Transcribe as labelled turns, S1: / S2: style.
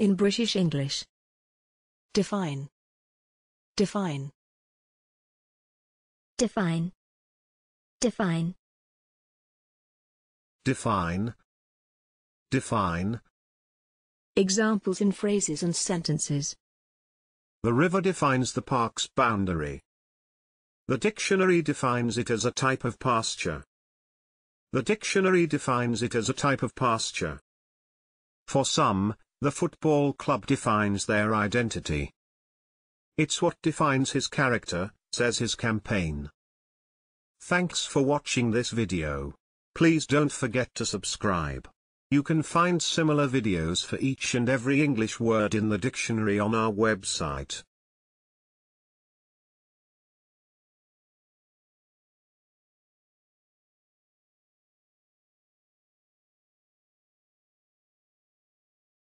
S1: In British English. Define. Define.
S2: Define. Define.
S3: Define. Define.
S1: Examples in phrases and sentences.
S3: The river defines the park's boundary. The dictionary defines it as a type of pasture. The dictionary defines it as a type of pasture. For some, the football club defines their identity. It's what defines his character, says his campaign. Thanks for watching this video. Please don't forget to subscribe. You can find similar videos for each and every English word in the dictionary on our website.